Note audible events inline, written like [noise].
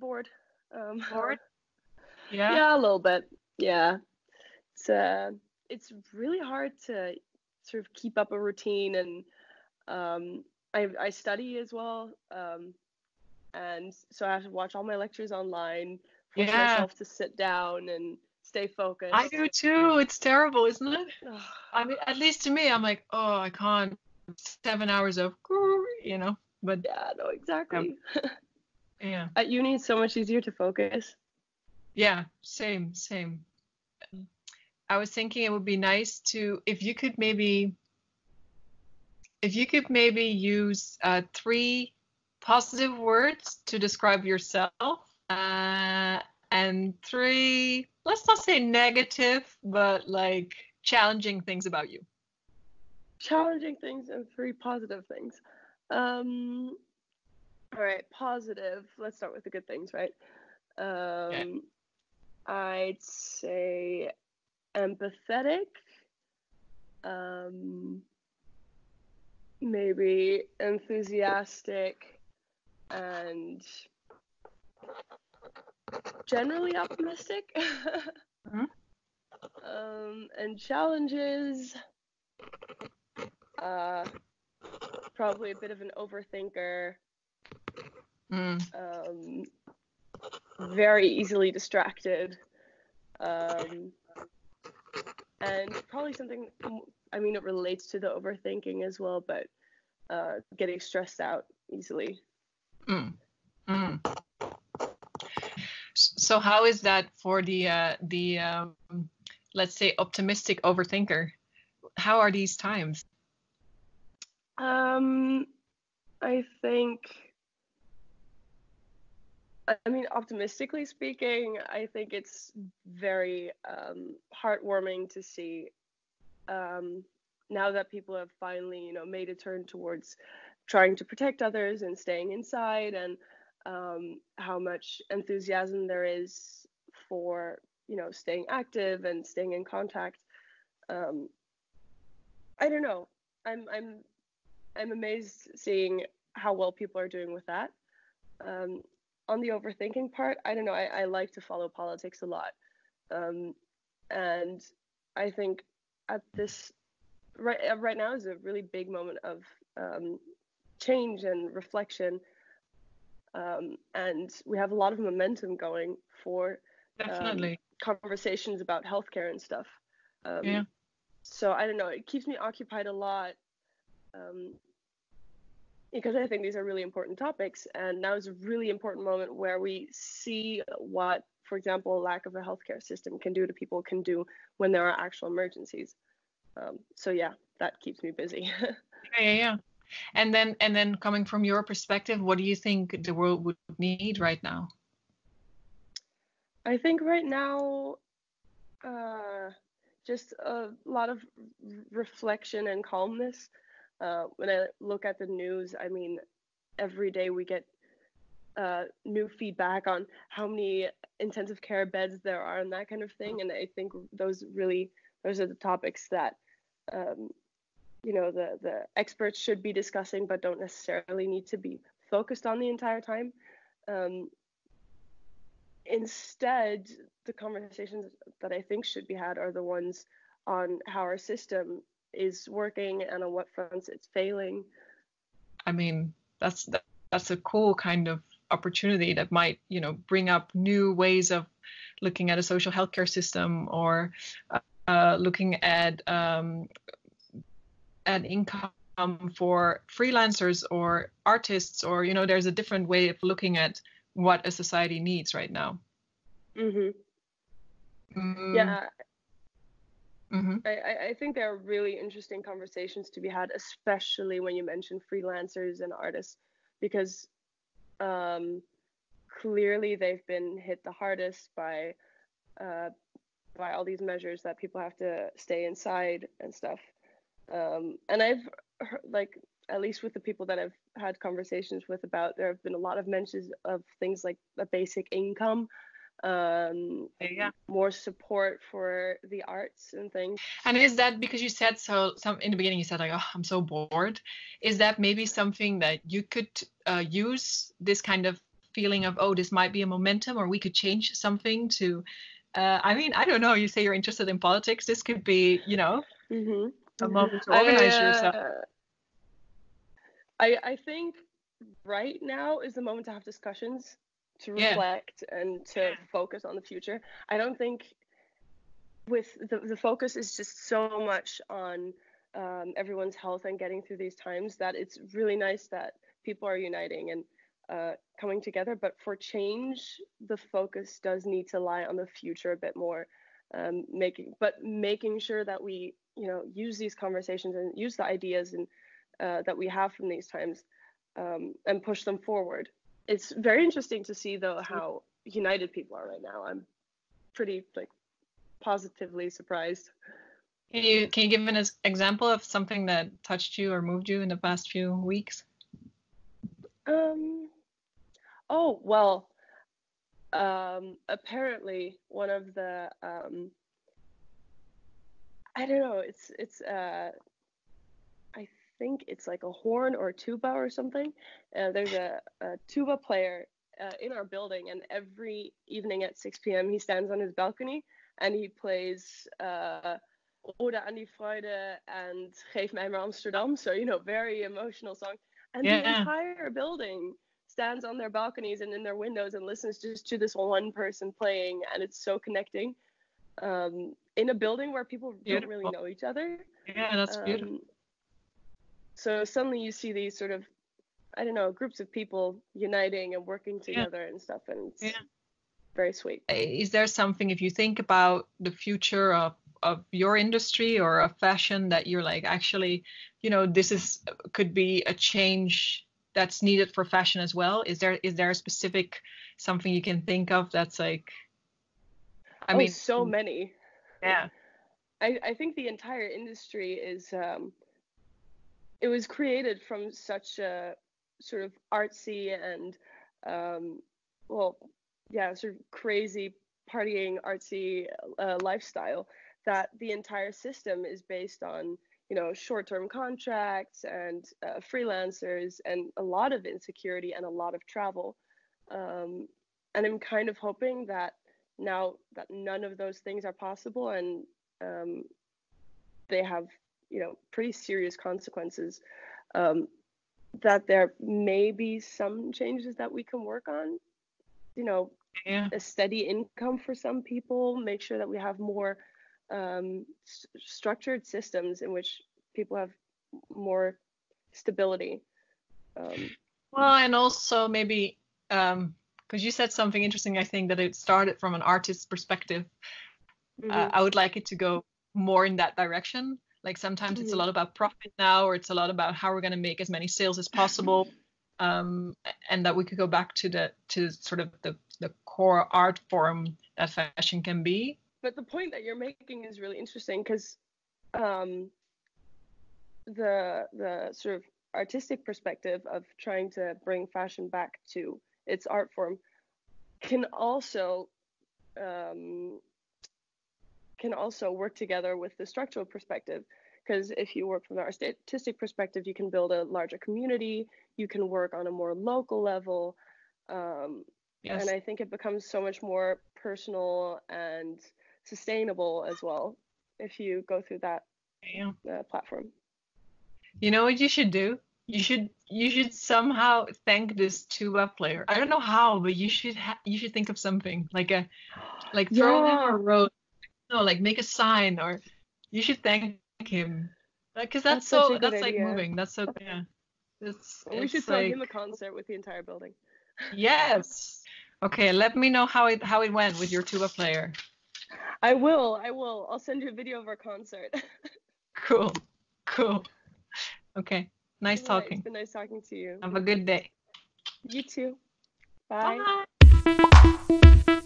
Bored. Um, [laughs] Bored? Yeah. yeah, a little bit. Yeah. It's uh, it's really hard to sort of keep up a routine, and um, I I study as well, um, and so I have to watch all my lectures online, force Yeah. myself to sit down and stay focused. I do too. It's terrible, isn't it? I mean, at least to me, I'm like, oh, I can't. Seven hours of, you know. But yeah, no, exactly. [laughs] yeah, At uni, it's so much easier to focus. yeah, same, same. I was thinking it would be nice to, if you could maybe, if you could maybe use uh, three positive words to describe yourself, uh, and three, let's not say negative, but like challenging things about you. challenging things and three positive things. Um, all right, positive. Let's start with the good things, right? Um, I'd say empathetic. Um, maybe enthusiastic and generally optimistic. [laughs] Mhm. um, and challenges uh, probably a bit of an overthinker, Mm. um, very easily distracted, um, and probably something. I mean, it relates to the overthinking as well, but uh, getting stressed out easily. Mm. Mm. So how is that for the uh, the um, let's say optimistic overthinker? How are these times? Um, I think. I mean, optimistically speaking, I think it's very um, heartwarming to see um, now that people have finally, you know, made a turn towards trying to protect others and staying inside, and um, how much enthusiasm there is for, you know, staying active and staying in contact. Um, I don't know. I'm I'm I'm amazed seeing how well people are doing with that. Um, on the overthinking part, I don't know. I, I like to follow politics a lot, um, and I think at this right uh, right now is a really big moment of um, change and reflection, um, and we have a lot of momentum going for Definitely. conversations about healthcare and stuff. Um, Yeah. So I don't know. It keeps me occupied a lot um, because I think these are really important topics. And now is a really important moment where we see what, for example, lack of a healthcare system can do to people, can do when there are actual emergencies. Um, so yeah, that keeps me busy. [laughs] Yeah, yeah, yeah. And then and then coming from your perspective, what do you think the world would need right now? I think right now, uh, just a lot of reflection and calmness. Uh, when I look at the news, I mean, every day we get uh, new feedback on how many intensive care beds there are and that kind of thing. And I think those really, those are the topics that, um, you know, the the experts should be discussing, but don't necessarily need to be focused on the entire time. Um, instead, the conversations that I think should be had are the ones on how our system is working and on what fronts it's failing. I mean, that's that, that's a cool kind of opportunity that might, you know, bring up new ways of looking at a social healthcare system or uh, looking at um, at income for freelancers or artists, or you know, there's a different way of looking at what a society needs right now. Mm-hmm. Mm, Yeah, mhm. I, I- I think there are really interesting conversations to be had, especially when you mention freelancers and artists, because um, clearly they've been hit the hardest by uh, by all these measures that people have to stay inside and stuff. Um, and I've heard, like at least with the people that I've had conversations with about, there have been a lot of mentions of things like a basic income um, yeah. more support for the arts and things. And is that because you said so? Some in the beginning you said like, "Oh, I'm so bored." Is that maybe something that you could uh, use this kind of feeling of, "Oh, this might be a momentum," or we could change something to? Uh, I mean, I don't know. You say you're interested in politics. This could be, you know, mm-hmm. a moment to organize I, uh, yourself. I I think right now is the moment to have discussions to Yeah. reflect and to Yeah. focus on the future. I don't think with the, the focus is just so much on um, everyone's health and getting through these times that it's really nice that people are uniting and uh, coming together. But for change, the focus does need to lie on the future a bit more. Um, making but making sure that we you know use these conversations and use the ideas and uh, that we have from these times um, and push them forward. It's very interesting to see though how united people are right now. I'm pretty like positively surprised. Can you can you give an example of something that touched you or moved you in the past few weeks? Um, oh well, um, apparently one of the um, I don't know. It's it's uh, think it's like a horn or a tuba or something. Uh, there's a, a tuba player uh, in our building, and every evening at 6 p.m. he stands on his balcony and he plays uh, Ode aan die Freude and Geef mij maar Amsterdam. So you know, very emotional song. And the entire building stands on their balconies and in their windows and listens just to this one person playing, and it's so connecting. Um, in a building where people don't really know each other. Yeah, that's beautiful. So suddenly you see these sort of, I don't know, groups of people uniting and working together and stuff, and it's Yeah. very sweet. Is there something if you think about the future of of your industry or of fashion that you're like actually, you know, this is could be a change that's needed for fashion as well? Is there is there a specific something you can think of that's like I oh, mean so many. yeah. I, I think the entire industry is um, it was created from such a sort of artsy and um, well yeah sort of crazy partying artsy uh, lifestyle that the entire system is based on you know short-term contracts and uh, freelancers and a lot of insecurity and a lot of travel. Um, and i'm kind of hoping that now that none of those things are possible and um, they have you know pretty serious consequences um, that there may be some changes that we can work on you know Yeah. a steady income for some people make sure that we have more um, s- structured systems in which people have more stability um, Well, and also maybe because you said something interesting, I think that it started from an artist's perspective. Uh, mhm. I would like it to go more in that direction. Like sometimes it's a Mhm. lot about profit now, or it's a lot about how we're going to make as many sales as possible, um, and that we could go back to the to sort of the the core art form that fashion can be. but the point that you're making is really interesting because um, the the sort of artistic perspective of trying to bring fashion back to its art form can also um, can also work together with the structural perspective because if you work from the artistic perspective you can build a larger community you can work on a more local level um, Yes. and I think it becomes so much more personal and sustainable as well if you go through that yeah. uh, platform. You know what you should do? You should you should somehow thank this tuba player. I don't know how, but you should ha- you should think of something like a like throw Yeah. a rose. No, like make a sign or you should thank him uh, because that's, That's so that's like moving. That's so [laughs] yeah. It's, we it's should like, him a concert with the entire building. [laughs] yes. Okay, let me know how it how it went with your tuba player. I will. I will. I'll send you a video of our concert. [laughs] Cool, cool. Okay, nice talking. It's been nice talking to you. Have a good day. You too. Bye. Bye.